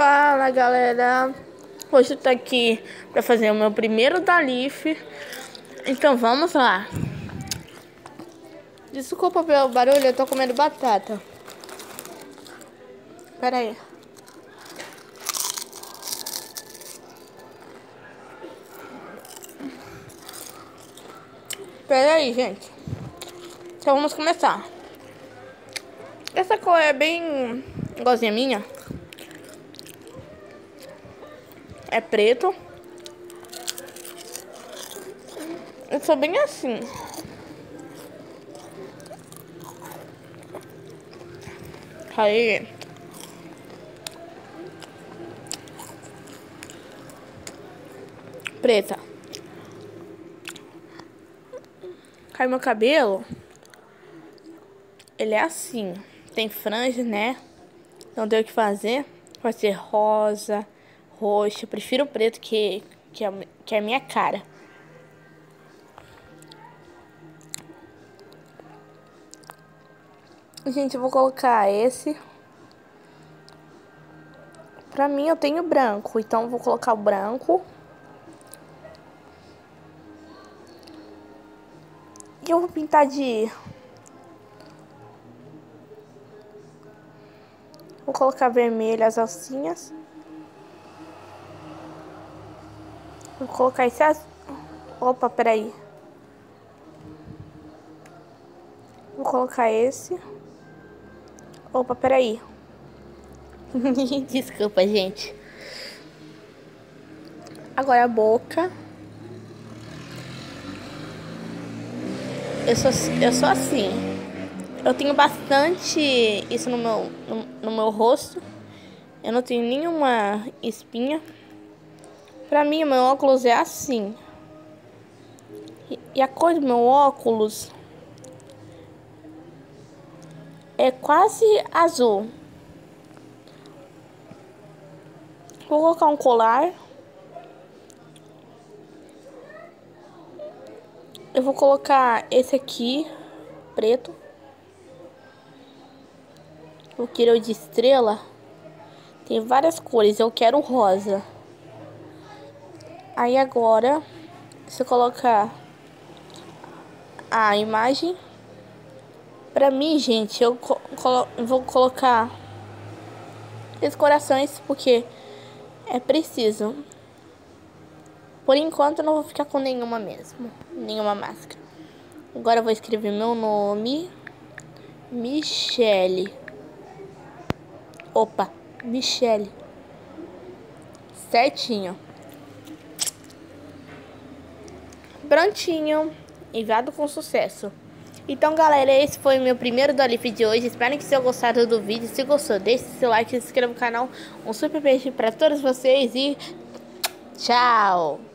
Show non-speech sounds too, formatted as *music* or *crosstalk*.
Fala galera, hoje eu tô aqui pra fazer o meu primeiro Dalif, então vamos lá. Desculpa pelo barulho, eu tô comendo batata. Pera aí. Pera aí, gente. Então vamos começar. Essa cor é bem igualzinha minha. É preto. Eu sou bem assim. Aí. Preta. Cai meu cabelo. Ele é assim. Tem franja, né? Não tem o que fazer. Vai ser rosa, roxo. Eu prefiro o preto que, que, é, que é a minha cara. Gente, eu vou colocar esse. Pra mim, eu tenho branco. Então, vou colocar o branco. E eu vou pintar de... Vou colocar vermelho as alcinhas. Vou colocar esse azul. Opa, peraí. Vou colocar esse. Opa, peraí. *laughs* Desculpa, gente. Agora a boca. Eu sou, eu sou assim. Eu tenho bastante isso no meu, no, no meu rosto. Eu não tenho nenhuma espinha. Pra mim, meu óculos é assim. E a cor do meu óculos é quase azul. Vou colocar um colar. Eu vou colocar esse aqui, preto. Eu quero de estrela. Tem várias cores, eu quero rosa. Aí agora, você colocar a imagem. Pra mim, gente, eu colo vou colocar esses corações porque é preciso. Por enquanto, eu não vou ficar com nenhuma mesmo, nenhuma máscara. Agora eu vou escrever meu nome, Michele. Opa, Michele. Certinho. Prontinho, enviado com sucesso. Então, galera, esse foi o meu primeiro Dolif de hoje. Espero que tenham gostado do vídeo. Se gostou, deixe seu like, se inscreva no canal. Um super beijo para todos vocês e tchau!